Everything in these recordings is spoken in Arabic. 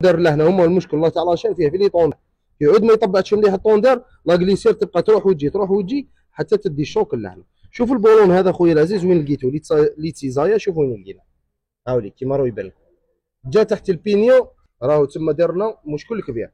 دار لهنا. هما المشكل الله تعالى شان فيها في لي طون يعود ما يطبعش مليح الطوندير لا جليسير تبقى تروح وتجي تروح وتجي حتى تدي الشوك لهنا. شوف البولون هذا خويا العزيز وين لقيتو؟ لي تيزايا شوف وين لقينا. هاولي كيما راه يبان جا تحت البينيو راهو تما دارنا مشكل كبير.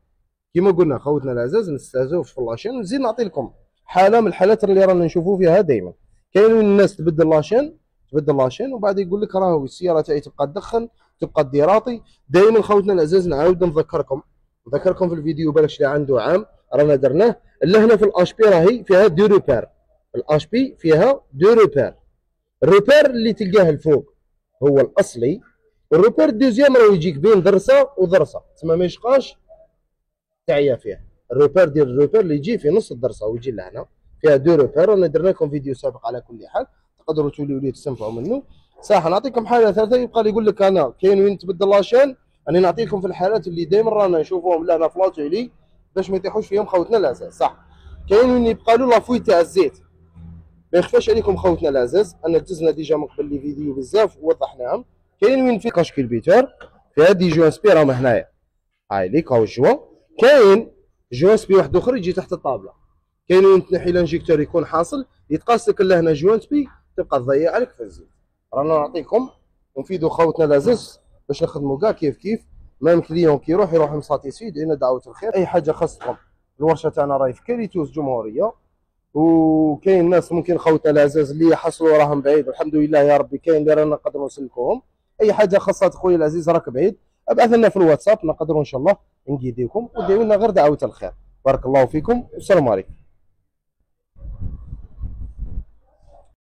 كيما قلنا خوتنا العزاز نستهزوا في لاشين نزيد نعطي لكم حالة من الحالات اللي رانا نشوفوا فيها دائما كاين الناس تبدل لاشين تبدل لاشين وبعد يقول لك راهو السيارة تاعي تبقى تدخن. تبقى des ratés دائما خوتنا العزاز نعاود نذكركم. نذكركم في الفيديو بالك اللي عنده عام. رانا درناه. الا هنا في ال HP راهي فيها deux repères ال HP فيها deux repères ال repère اللي تلقاه الفوق هو الأصلي. ال repère ال deuxième راه يجيك بين ضرسة وضرسة. تسمى ما يشقاش؟ تعيا فيه ال repère ديال ال repère اللي يجي في نص الضرسة ويجي لهنا. فيها deux repères رانا درنا لكم فيديو سابق على كل حال. تقدروا توليو تستنفعوا منه. صح نعطيكم حاله ثالثة يبقى يقول لك أنا كاين وين تبدل la chaîne راني نعطيكم في الحالات اللي دائما رانا نشوفوهم لهنا في l'atelier باش ما يطيحوش فيهم خوتنا العزاز صح. كاين وين يبقى له la fuite تاع الزيت. ما يخفاش عليكم خوتنا العزاز أنا دزنا déjà من قبل les vidéos بزاف ووضحناهم كاين وين في cache culbuteur في هادي joint spi راهم هنايا. هاي ليك هاو ال joint كاين joint spi واحد أخر يجي تحت الطابلة. كاين وين تنحي l'injecteur يكون حاصل يتقاس لك لهنا joint spi تبقى تضيع عليك في الزيت. رانا نعطيكم ونفيدو خوتنا العزاز باش نخدموا كاع كيف كيف. même client كي يروح يروح satisfait لنا دعوة الخير. أي حاجة خاصكم. الورشة تاعنا راهي في كاريتوس جمهورية. وكاين ناس ممكن خوتنا العزاز اللي يحصلوا راهم بعيد الحمد لله يا ربي كاين اللي رانا نقدروا نسلكوهم. أي حاجة خاصة خويا العزيز راك بعيد أبعث لنا في الواتساب نقدروا إن شاء الله نقيديكم وديروا لنا غير دعوة الخير. بارك الله فيكم والسلام عليكم.